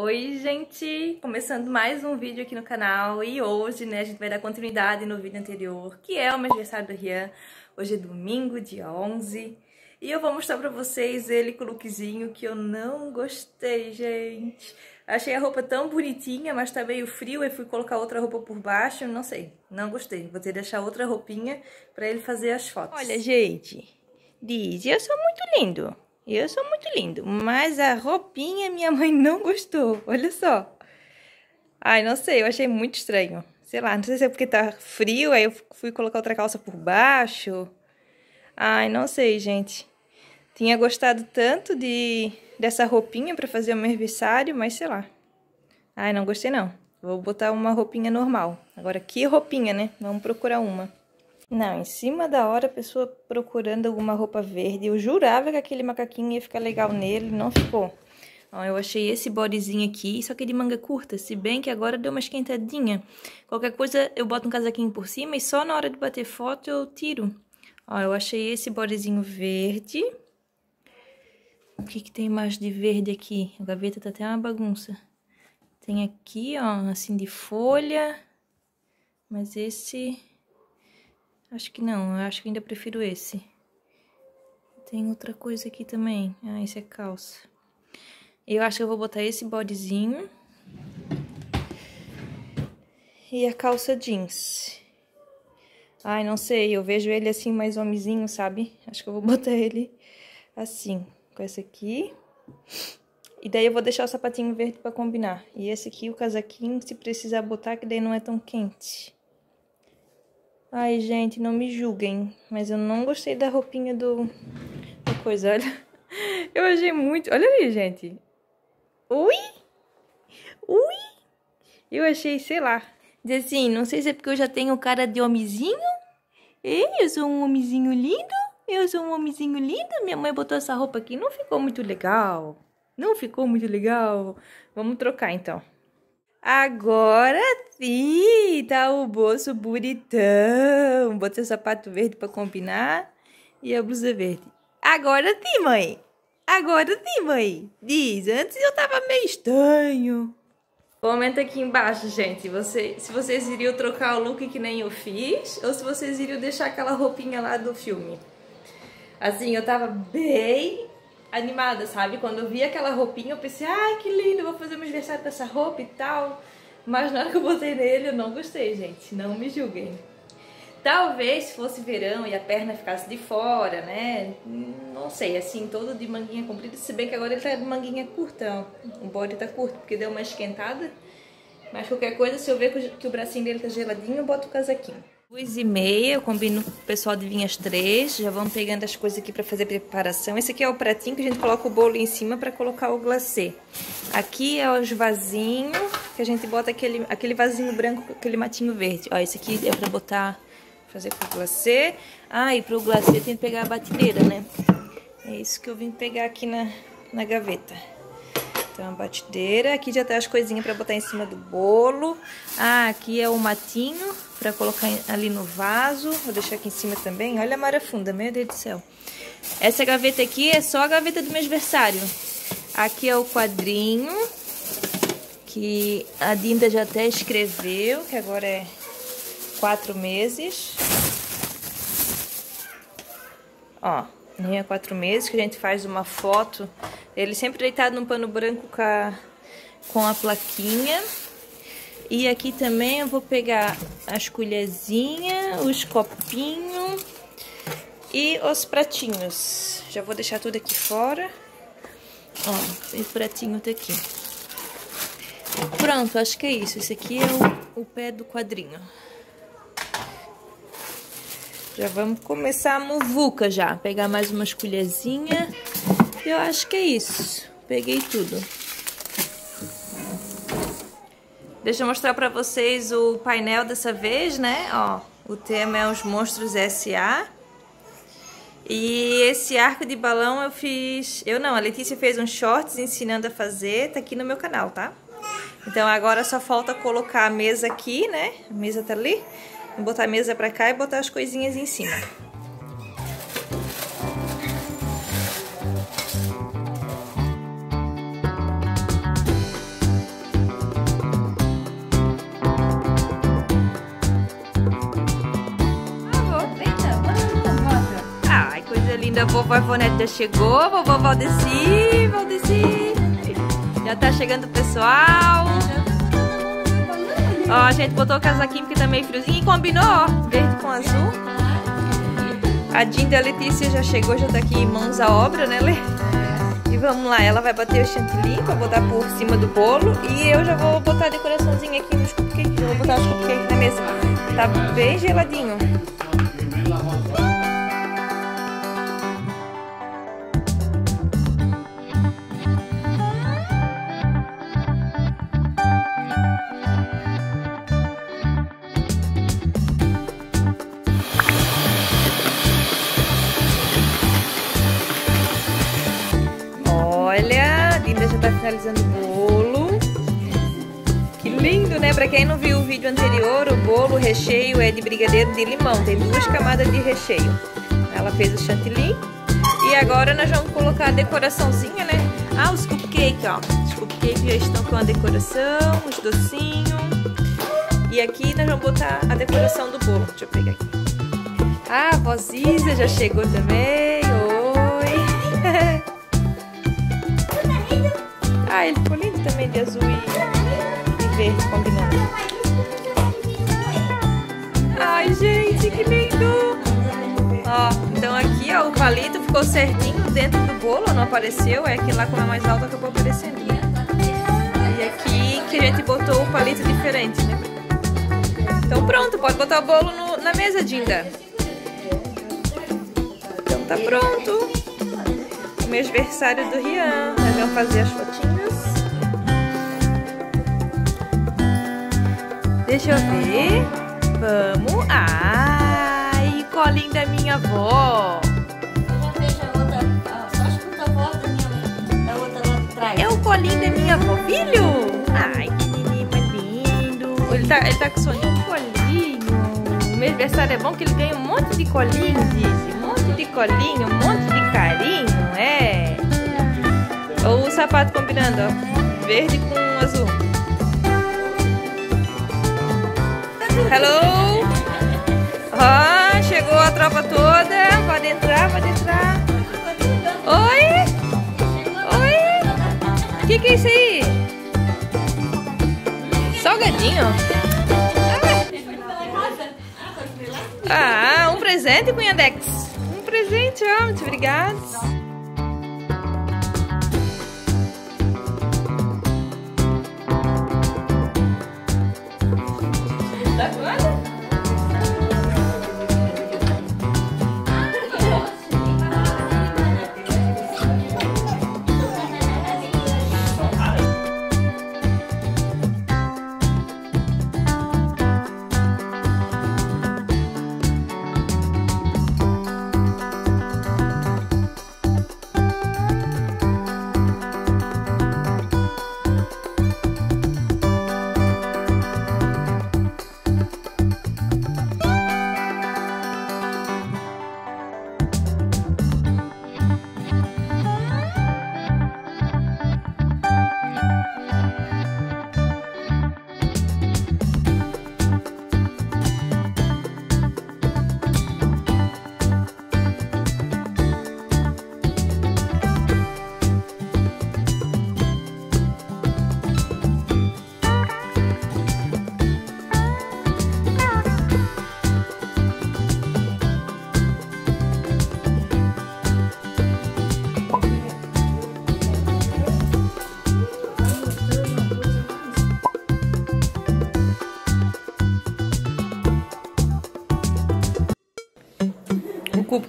Oi, gente! Começando mais um vídeo aqui no canal e hoje, né, a gente vai dar continuidade no vídeo anterior, que é o aniversário do Rian. Hoje é domingo, dia 11, e eu vou mostrar pra vocês ele com o lookzinho que eu não gostei, gente. Achei a roupa tão bonitinha, mas tá meio frio, e fui colocar outra roupa por baixo, não sei, não gostei. Vou ter que deixar outra roupinha pra ele fazer as fotos. Olha, gente, diz, eu sou muito lindo. Eu sou muito lindo, mas a roupinha minha mãe não gostou. Olha só. Ai, não sei, eu achei muito estranho. Sei lá, não sei se é porque tá frio, aí eu fui colocar outra calça por baixo. Ai, não sei, gente. Tinha gostado tanto de dessa roupinha para fazer o meu aniversário, mas sei lá. Ai, não gostei não. Vou botar uma roupinha normal. Agora, que roupinha, né? Vamos procurar uma. Não, em cima da hora a pessoa procurando alguma roupa verde. Eu jurava que aquele macaquinho ia ficar legal nele, não ficou. Ó, eu achei esse bodyzinho aqui, só que de manga curta, se bem que agora deu uma esquentadinha. Qualquer coisa eu boto um casaquinho por cima e só na hora de bater foto eu tiro. Ó, eu achei esse bodyzinho verde. O que que tem mais de verde aqui? A gaveta tá até uma bagunça. Tem aqui, ó, assim de folha. Mas esse Acho que não, eu acho que ainda prefiro esse. Tem outra coisa aqui também. Ah, esse é calça. Eu acho que eu vou botar esse bodyzinho. E a calça jeans. Ai, não sei, eu vejo ele assim mais homenzinho, sabe? Acho que eu vou botar ele assim, com esse aqui. E daí eu vou deixar o sapatinho verde pra combinar. E esse aqui, o casaquinho, se precisar botar, que daí não é tão quente. Ai, gente, não me julguem, mas eu não gostei da roupinha do... da coisa, olha. Eu achei muito... Olha ali, gente. Ui! Ui! Eu achei, sei lá. Diz assim, não sei se é porque eu já tenho cara de homenzinho. Ei, eu sou um homenzinho lindo. Eu sou um homenzinho lindo. Minha mãe botou essa roupa aqui. Não ficou muito legal. Não ficou muito legal. Vamos trocar, então. Agora sim, tá o bolso bonitão. Botei o sapato verde para combinar e a blusa verde. Agora sim, mãe. Agora sim, mãe. Diz, antes eu tava meio estranho. Comenta aqui embaixo, gente, você, se vocês iriam trocar o look que nem eu fiz ou se vocês iriam deixar aquela roupinha lá do filme. Assim, eu tava bem animada, sabe? Quando eu vi aquela roupinha, eu pensei, ai, que lindo, vou fazer meu aniversário com essa roupa e tal. Mas na hora que eu botei nele, eu não gostei, gente. Não me julguem. Talvez se fosse verão e a perna ficasse de fora, né? Não sei, assim, todo de manguinha comprida. Se bem que agora ele tá de manguinha curta, ó. O body tá curto, porque deu uma esquentada. Mas qualquer coisa, se eu ver que o bracinho dele tá geladinho, eu boto o casaquinho. Duas e meia, eu combino com o pessoal de vinhas três. Já vamos pegando as coisas aqui para fazer preparação. Esse aqui é o pratinho que a gente coloca o bolo em cima para colocar o glacê. Aqui é os vasinhos, que a gente bota aquele, aquele vasinho branco com aquele matinho verde. Ó, esse aqui é para botar, fazer pro glacê. Ah, e pro glacê tem que pegar a batideira, né? É isso que eu vim pegar aqui na, na gaveta. Então, a batedeira. Aqui já tá as coisinhas para botar em cima do bolo. Ah, aqui é o matinho para colocar ali no vaso. Vou deixar aqui em cima também. Olha a mara funda, meu Deus do céu. Essa gaveta aqui é só a gaveta do meu aniversário. Aqui é o quadrinho que a Dinda já até escreveu, que agora é quatro meses. Ó, nem é quatro meses que a gente faz uma foto ele sempre deitado num pano branco com a, com a plaquinha. E aqui também eu vou pegar as colherzinhas, os copinhos e os pratinhos. Já vou deixar tudo aqui fora. Ó, esse pratinho tá aqui. Pronto, acho que é isso. Esse aqui é o, o pé do quadrinho. Já vamos começar a muvuca já. Pegar mais umas colherzinhas. Eu acho que é isso. Peguei tudo. Deixa eu mostrar pra vocês o painel dessa vez, né? Ó, o tema é os Monstros S.A. E esse arco de balão eu fiz... Eu não, a Letícia fez uns shorts ensinando a fazer. Tá aqui no meu canal, tá? Então agora só falta colocar a mesa aqui, né? A mesa tá ali. Vou botar a mesa pra cá e botar as coisinhas em cima. Linda. Vovó Ivonete já chegou. Vovó Valdeci, Valdeci. Já tá chegando o pessoal. Ó, a gente botou o casaquinho porque tá meio friozinho e combinou, ó. Verde com azul. A Dinda Letícia já chegou, já tá aqui em mãos à obra, né, Lê? E vamos lá, ela vai bater o chantilly pra botar por cima do bolo. E eu já vou botar a decoraçãozinha aqui nos cupcakes. Eu vou botar os cupcakes na mesa. Tá bem geladinho. Já tá finalizando o bolo. Que lindo, né? Pra quem não viu o vídeo anterior, o bolo, o recheio é de brigadeiro de limão. Tem duas camadas de recheio. Ela fez o chantilly. E agora nós vamos colocar a decoraçãozinha, né? Ah, os cupcakes, ó. Os cupcakes já estão com a decoração, os docinhos. E aqui nós vamos botar a decoração do bolo. Deixa eu pegar aqui. Ah, a vozícia já chegou também. Ah, ele ficou lindo também de azul e, e verde combinando. Ai, gente, que lindo! Ó, então aqui, ó, o palito ficou certinho dentro do bolo, não apareceu. É que lá como é mais alto acabou aparecendo. E aqui que a gente botou o palito diferente, né? Então pronto, pode botar o bolo no, na mesa, Dinda. Então tá pronto. O mês aniversário do Rian. Nós vamos fazer as fotinhas. Deixa eu ver. Vamos. Ai, colinho da minha avó. É o colinho da minha avó, filho? Ai, que menino lindo. Ele tá, ele tá com soninho de colinho. O meu aniversário é bom que ele ganha um monte de colinho, Dizzy. Um monte de colinho, um monte de carinho, é. Ou o sapato combinando, ó. Verde com azul. Hello! Ó, chegou a tropa toda. Pode entrar, pode entrar. Oi? Oi? O que, que é isso aí? Salgadinho? Ah, um presente, Cunhadex. Um presente, ó. Muito obrigada.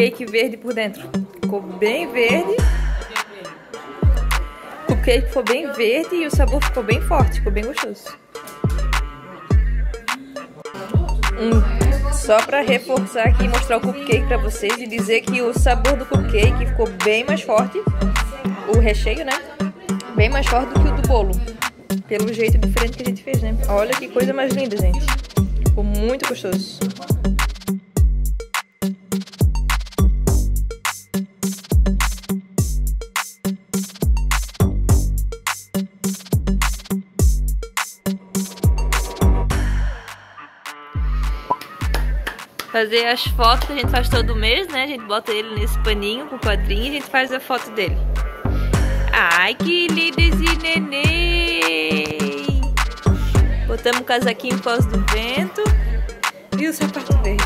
Cupcake verde por dentro. Ficou bem verde. O cupcake ficou bem verde e o sabor ficou bem forte, ficou bem gostoso. Hum, só pra reforçar aqui e mostrar o cupcake pra vocês e dizer que o sabor do cupcake ficou bem mais forte. O recheio, né? Bem mais forte do que o do bolo. Pelo jeito diferente que a gente fez, né? Olha que coisa mais linda, gente. Ficou muito gostoso. Fazer as fotos que a gente faz todo mês, né? A gente bota ele nesse paninho com quadrinho e a gente faz a foto dele. Ai, que lindo esse neném! Botamos o casaquinho pós do vento e o sapato dele.